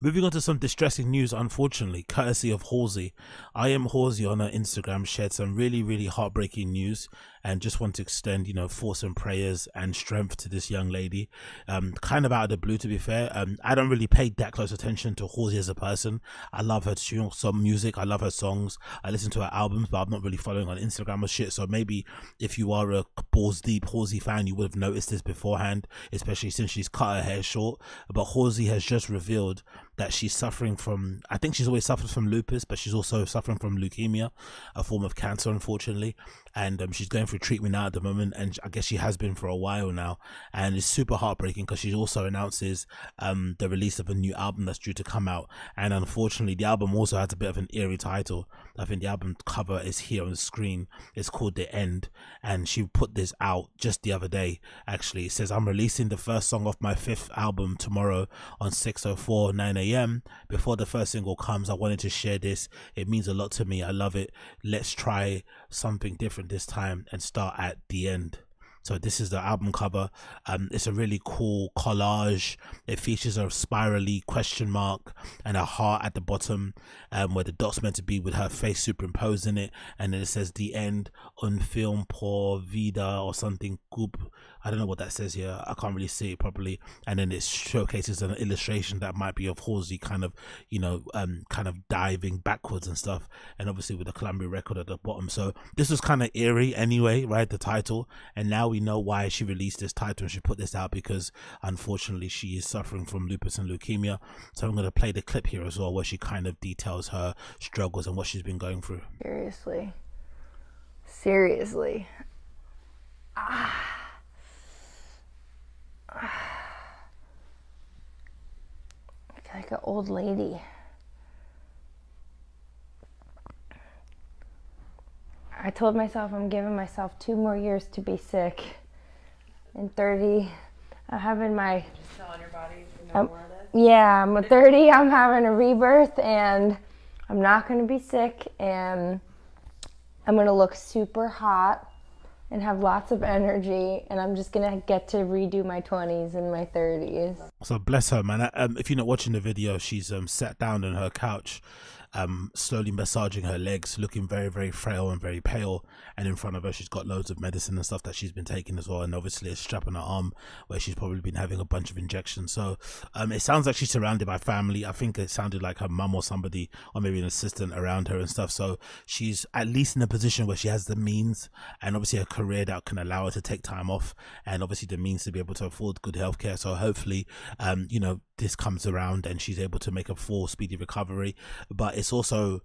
Moving on to some distressing news, unfortunately, courtesy of Halsey. I am Halsey on her Instagram shared some really, really heartbreaking news and just want to extend, you know, force and prayers and strength to this young lady. Um, kind of out of the blue, to be fair. Um, I don't really pay that close attention to Halsey as a person. I love her tune, some music. I love her songs. I listen to her albums, but I'm not really following on Instagram or shit. So maybe if you are a balls deep Halsey fan, you would have noticed this beforehand, especially since she's cut her hair short. But Halsey has just revealed that she's suffering from i think she's always suffered from lupus but she's also suffering from leukemia a form of cancer unfortunately and um, she's going through treatment now at the moment and i guess she has been for a while now and it's super heartbreaking because she also announces um, the release of a new album that's due to come out and unfortunately the album also has a bit of an eerie title i think the album cover is here on the screen it's called the end and she put this out just the other day actually it says i'm releasing the first song off my fifth album tomorrow on 604 9 a.m a.m. Before the first single comes, I wanted to share this. It means a lot to me. I love it. Let's try something different this time and start at the end. So this is the album cover. Um, it's a really cool collage. It features a spirally question mark and a heart at the bottom, um, where the dot's meant to be with her face superimposed in it, and then it says the end un film por vida or something. Goop. I don't know what that says here. I can't really see it properly. And then it showcases an illustration that might be of Halsey kind of, you know, um, kind of diving backwards and stuff. And obviously with the Columbia record at the bottom. So this was kind of eerie anyway, right? The title. And now we we know why she released this title and she put this out because unfortunately she is suffering from lupus and leukemia. So I'm going to play the clip here as well where she kind of details her struggles and what she's been going through. Seriously. Seriously. Ah. ah. I like an old lady. I told myself I'm giving myself two more years to be sick. In 30, I'm having my. Just telling your body you know where it is? Yeah, I'm 30, I'm having a rebirth, and I'm not going to be sick, and I'm going to look super hot and have lots of energy and i'm just gonna get to redo my 20s and my 30s so bless her man um, if you're not watching the video she's um, sat down on her couch um, slowly massaging her legs, looking very, very frail and very pale. And in front of her, she's got loads of medicine and stuff that she's been taking as well. And obviously, a strap on her arm where she's probably been having a bunch of injections. So um, it sounds like she's surrounded by family. I think it sounded like her mum or somebody, or maybe an assistant around her and stuff. So she's at least in a position where she has the means and obviously a career that can allow her to take time off and obviously the means to be able to afford good healthcare. So hopefully, um, you know, this comes around and she's able to make a full speedy recovery. But it's also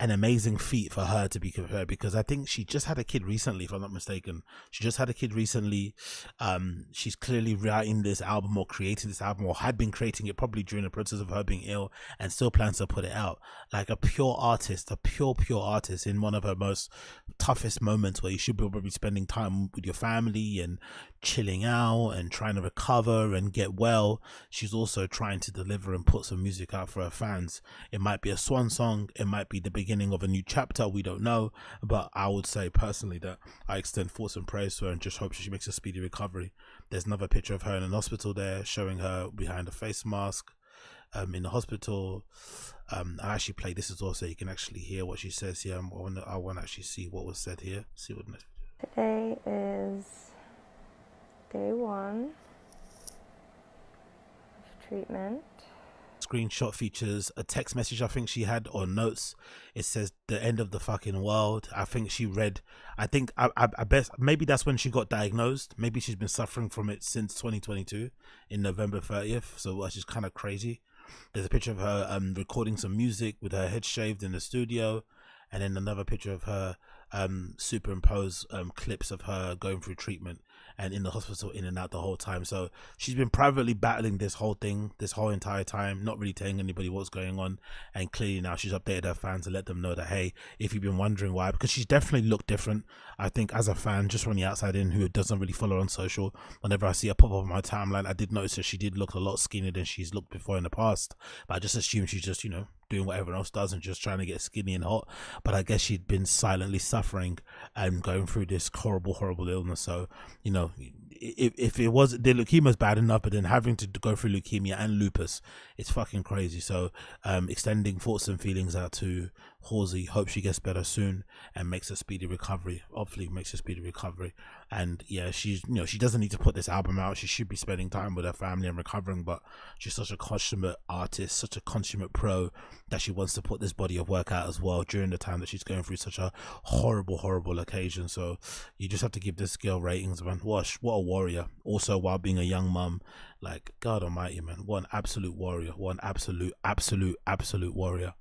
an amazing feat for her to be compared because I think she just had a kid recently, if I'm not mistaken. She just had a kid recently. Um, she's clearly writing this album or creating this album or had been creating it probably during the process of her being ill and still plans to put it out. Like a pure artist, a pure, pure artist in one of her most toughest moments where you should be probably spending time with your family and chilling out and trying to recover and get well. She's also trying to deliver and put some music out for her fans. It might be a swan song, it might be the beginning of a new chapter, we don't know. But I would say personally that I extend thoughts and prayers to her and just hope she makes a speedy recovery. There's another picture of her in an hospital there showing her behind a face mask. Um, in the hospital. Um, I actually play this as well, so you can actually hear what she says here. I want to, actually see what was said here. See what next. Today is day one of treatment. Screenshot features a text message I think she had or notes. It says the end of the fucking world. I think she read. I think I, I, I bet maybe that's when she got diagnosed. Maybe she's been suffering from it since 2022 in November 30th. So which is kind of crazy. There's a picture of her um recording some music with her head shaved in the studio, and then another picture of her um superimpose um clips of her going through treatment and in the hospital in and out the whole time. So she's been privately battling this whole thing this whole entire time, not really telling anybody what's going on. And clearly now she's updated her fans to let them know that hey, if you've been wondering why, because she's definitely looked different. I think as a fan, just from the outside in, who doesn't really follow on social, whenever I see her pop up on my timeline, I did notice that she did look a lot skinnier than she's looked before in the past. But I just assume she's just you know doing what everyone else does and just trying to get skinny and hot. But I guess she'd been silently suffering and going through this horrible, horrible illness. So, you know, if if it was the leukemia's bad enough, but then having to go through leukemia and lupus, it's fucking crazy. So, um, extending thoughts and feelings out to Halsey. Hope she gets better soon and makes a speedy recovery. Hopefully, makes a speedy recovery. And yeah, she's you know she doesn't need to put this album out. She should be spending time with her family and recovering. But she's such a consummate artist, such a consummate pro that she wants to put this body of work out as well during the time that she's going through such a horrible, horrible occasion. So you just have to give this girl ratings, man. What what a warrior. Also, while being a young mum, like God Almighty, man, what an absolute warrior. What an absolute, absolute, absolute warrior.